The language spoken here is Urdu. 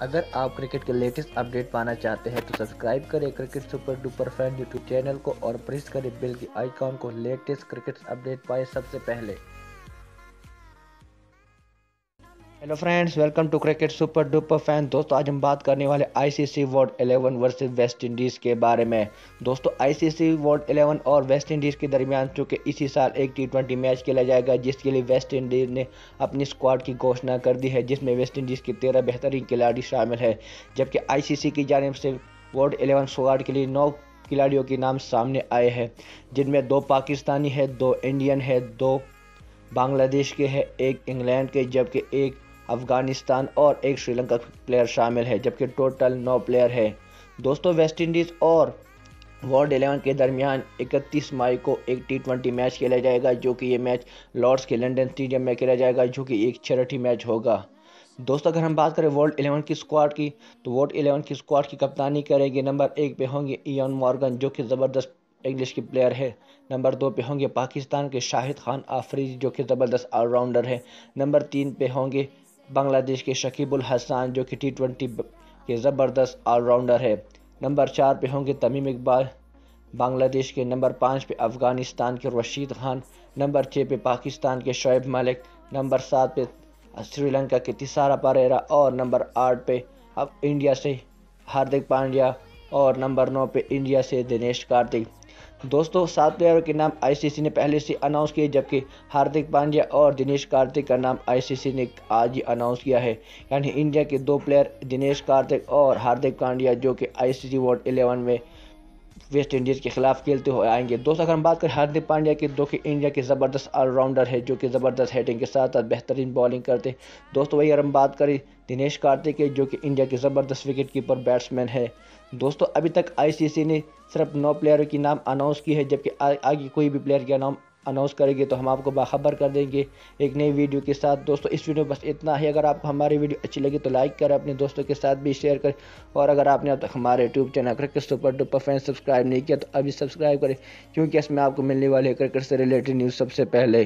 اگر آپ کرکٹ کے لیٹسٹ اپڈیٹ پانا چاہتے ہیں تو سبسکرائب کریں cricket super duper fan YouTube channel کو اور پریس کریں بل کی آئیکن کو لیٹسٹ کرکٹ اپڈیٹ پائے سب سے پہلے۔ Hello friends welcome to cricket super duper fan دوستو، آج ہم بات کرنے والے I C C world eleven versus West Indies کے بارے میں. دوستو I C C world eleven اور ویسٹ انڈیز کے درمیان چونکہ اسی سال ایک ٹی ٹوینٹی میچ کھیلا جائے گا، جس کے لیے ویسٹ انڈیز نے اپنی اسکواڈ کی گھوشنا کر دی ہے، جس میں ویسٹ انڈیز کے تیرہ بہترین کھلاڑی شامل ہے جبکہ آئی سی سی کی جانب سے ورلڈ الیون اسکواڈ کے لیے نو کھلاڑیوں کے نام سامنے آئے ہیں، جن میں دو پاکستانی ہے دو انڈین ہے دو بنگلہ دیش کے ہے ایک انگلینڈ کے، جبکہ ایک افغانستان اور ایک سری لنکا پلیئر شامل ہے، جبکہ ٹوٹل نو پلیئر ہے دوستو ویسٹ انڈیز اور ورلڈ الیون کے درمیان اکتیس مائی کو ایک ٹی ٹوینٹی میچ کھیلا جائے گا، جو کہ یہ میچ لارڈس کے لنڈن اسٹیڈیم میں کھیلا جائے گا، جو کہ ایک چھٹی میچ ہوگا۔ دوستو، اگر ہم بات کریں ورلڈ الیون کی اسکواڈ کی، تو ورلڈ الیون کی اسکواڈ کی کپتانی کرے گی نمبر ایک پہ ہوں گے ایون مارگن جو کہ زبردست انگلش کی پلیئر ہے۔ نمبر دو پہ ہوں گے پاکستان کے شاہد خان آفریز جو کہ زبردست آل راؤنڈر ہے نمبر تین پہ ہوں گے بنگلہ دیش کے شکیب الحسان جو کہ ٹی ٹوینٹی کے زبردست آل راؤنڈر ہے۔ نمبر چار پہ ہوں گے تمیم اقبال۔ بنگلہ دیش کے نمبر پانچ پہ افغانستان کے رشید خان۔ نمبر چھ پہ پاکستان کے شعیب ملک۔ نمبر سات پہ سری لنکا کے تسارا پریرا۔ اور نمبر آٹھ پہ اب انڈیا سے ہاردک پانڈیا۔ اور نمبر نو پہ انڈیا سے دنیش کارتک۔ دوستو، سات پلیئروں کے نام آئی سی سی نے پہلے سے اناؤنس کیے جبکہ ہاردک پانڈیا اور دنیش کارتک کا نام آئی سی سی نے آج ہی اناؤنس کیا ہے۔ یعنی انڈیا کے دو پلیئر، دنیش کارتک اور ہاردک پانڈیا، جو کہ I C C world eleven میں ویسٹ انڈیز کے خلاف کھیلتے ہوئے آئیں گے۔ دوست، اگر ہم بات کریں ہاردک پانڈیا کے جو کہ انڈیا کے زبردست آل راؤنڈر ہے، جو کہ زبردست ہیٹنگ کے ساتھ ساتھ بہترین بالنگ کرتے۔ دوستو وہی اگر ہم بات کریں دنیش کارتک کے جو کہ انڈیا کے زبردست وکٹ کیپر بیٹسمین ہے۔ دوستو ابھی تک آئی سی سی نے صرف نو پلیئروں کی نام اناؤنس کی ہے، جبکہ آگے کوئی بھی پلیئر کا نام اناؤنس کرے گے تو ہم آپ کو باخبر کر دیں گے ایک نئی ویڈیو کے ساتھ۔ دوستو، اس ویڈیو بس اتنا ہی۔ اگر آپ کو ہماری ویڈیو اچھی لگی تو لائک کریں، اپنے دوستوں کے ساتھ بھی شیئر کریں۔ اور اگر آپ نے اب تک ہمارے YouTube channel cricket super duper fan subscribe نہیں کیا تو ابھی سبسکرائب کریں، کیونکہ اس میں آپ کو ملنے والے کرکٹ سے ریلیٹڈ نیوز سب سے پہلے۔